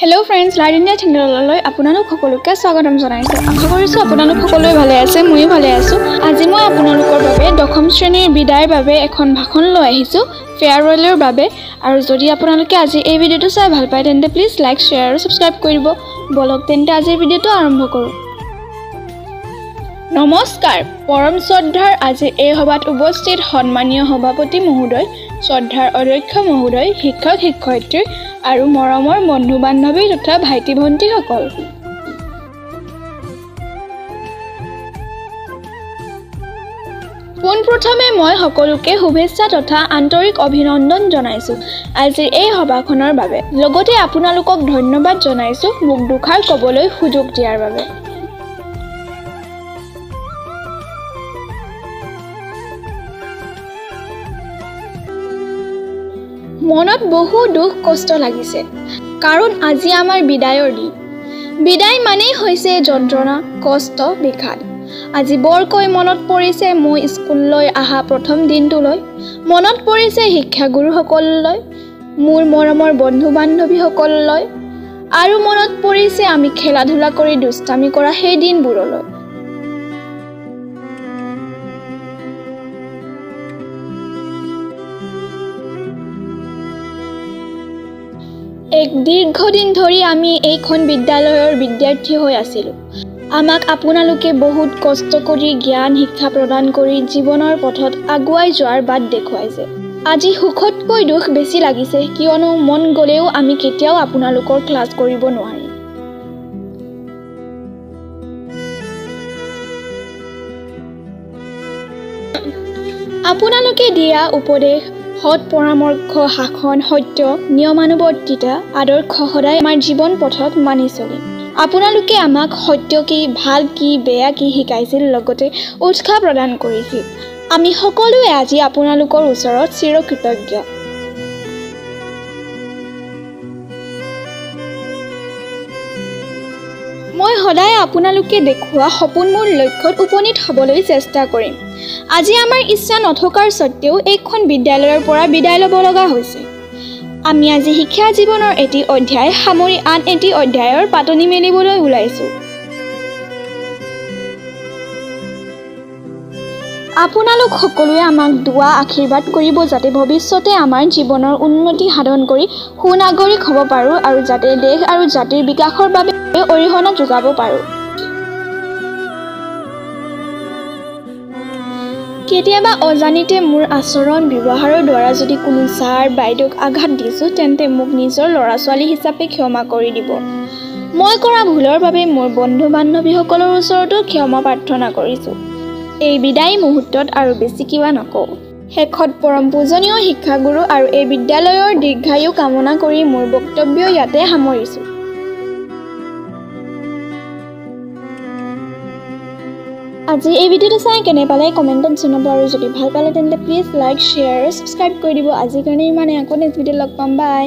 Hello friends light India চেনেললৈ আপোনালোক সকলোকে স্বাগতম জনাইছোঁ। আশা কৰিছোঁ আপোনালোক সকলোৱে ভালে আছে ময়ো ভালে আছোঁ। আজি মই আপোনালোকৰ বাবে দশম শ্ৰেণীৰ বিদায়ৰ বাবে এখন ভাষণ লৈ আহিছোঁ ফেয়াৰৱেলৰ বাবে। আৰু যদি আপোনালোকে আজি এই ভিডিঅ'টো চাই ভাল পায় তেন্তে প্লিজ লাইক শ্বেয়াৰ আৰু ছাবস্ক্ৰাইব কৰিব বলক তেন্তে আজিৰ ভিডিঅ'টো আৰম্ভ কৰোঁ। নমস্কাৰ পৰম শ্ৰদ্ধাৰ আজি এই সভাত উপস্থিত সন্মানীয় সভাপতি মহোদয় শ্ৰদ্ধাৰ অধ্যক্ষ মহোদয় শিক্ষক শিক্ষয়িত্ৰী আৰু মৰমৰ বন্ধু বান্ধৱী তথা ভাইটি ভণ্টীসকল। পোনপ্ৰথমে মই সকলোকে শুভেচ্ছা তথা আন্তৰিক অভিনন্দন জনাইছোঁ আজিৰ এই সভাখনৰ বাবে। লগতে আপোনালোকক ধন্যবাদ জনাইছোঁ মোক দুষাৰ ক'বলৈ সুযোগ দিয়াৰ বাবে। মনত বহু দুখ কষ্ট লাগিছে। কাৰণ আজি আমাৰ বিদায়ৰ দিন। বিদায় মানেই হৈছে যন্ত্ৰণা কষ্ট বিষাদ। আজি বৰকৈ মনত পৰিছে মই স্কুললৈ অহা প্ৰথম দিনটোলৈ। মনত পৰিছে শিক্ষাগুৰুসকললৈ মোৰ মৰমৰ বন্ধু বান্ধৱীসকললৈ আৰু মনত পৰিছে আমি খেলা ধূলা কৰি দুষ্টামি কৰা সেই দিনবোৰলৈ। এক দীৰ্ঘদিন ধৰি আমি এইখন বিদ্যালয়ৰ বিদ্যাৰ্থী হৈ আছিলোঁ। আমাক আপোনালোকে বহুত কষ্ট কৰি জ্ঞান শিক্ষা প্ৰদান কৰি জীৱনৰ পথত আগুৱাই যোৱাৰ বাট দেখুৱাইছে। আজি সুখতকৈ দুখ বেছি লাগিছে কিয়নো মন গ'লেও আমি কেতিয়াও আপোনালোকৰ ক্লাছ কৰিব নোৱাৰিম। আপোনালোকে দিয়া উপদেশ সৎ পৰামৰ্শ শাসন সত্য নিয়মানুৱৰ্তিতা আদৰ্শ সদায় আমাৰ জীৱন পথত মানি চলিম। আপোনালোকে আমাক সত্য কি ভাল কি বেয়া কি শিকাইছিল লগতে উৎসাহ প্ৰদান কৰিছিল। আমি সকলোৱে আজি আপোনালোকৰ ওচৰত চিৰকৃতজ্ঞ। মই সদায় আপোনালোকে দেখুওৱা সপোনমূল লক্ষ্যত উপনীত হ'বলৈ চেষ্টা কৰিম। আজি আমাৰ ইচ্ছা নথকাৰ স্বত্বেও এইখন বিদ্যালয়ৰ পৰা বিদায় ল'ব লগা হৈছে। আমি আজি শিক্ষা জীৱনৰ এটি অধ্যায় সামৰি আন এটি অধ্যায়ৰ পাতনি মেলিবলৈ ওলাইছোঁ। আপোনালোক সকলোৱে আমাক দোৱা আশীৰ্বাদ কৰিব যাতে ভৱিষ্যতে আমাৰ জীৱনৰ উন্নতি সাধন কৰি সুনাগৰিক হ'ব পাৰোঁ আৰু যাতে দেশ আৰু জাতিৰ বিকাশৰ বাবে অৰিহণা যোগাব পাৰোঁ। কেতিয়াবা অজানিতে মোৰ আচৰণ ব্যৱহাৰৰ দ্বাৰা যদি কোনো ছাৰ বাইদেউক আঘাত দিছোঁ তেন্তে মোক নিজৰ ল'ৰা ছোৱালী হিচাপে ক্ষমা কৰি দিব। মই কৰা ভুলৰ বাবে মোৰ বন্ধু বান্ধৱীসকলৰ ওচৰতো ক্ষমা প্ৰাৰ্থনা কৰিছোঁ। এই বিদায়ী মুহূৰ্তত আৰু বেছি কিবা নকওঁ। শেষত পৰম পূজনীয় শিক্ষাগুৰু আৰু এই বিদ্যালয়ৰ দীৰ্ঘায়ু কামনা কৰি মোৰ বক্তব্য ইয়াতে সামৰিছোঁ। আজি এই ভিডিঅ'টো চাই কেনে পালে কমেণ্টত জনাব আৰু যদি ভাল পালে তেন্তে প্লিজ লাইক শ্বেয়াৰ আৰু ছাবস্ক্ৰাইব কৰি দিব। আজিৰ কাৰণে ইমানে আকৌ নেক্সট ভিডিঅ'ত লগ পাম। বাই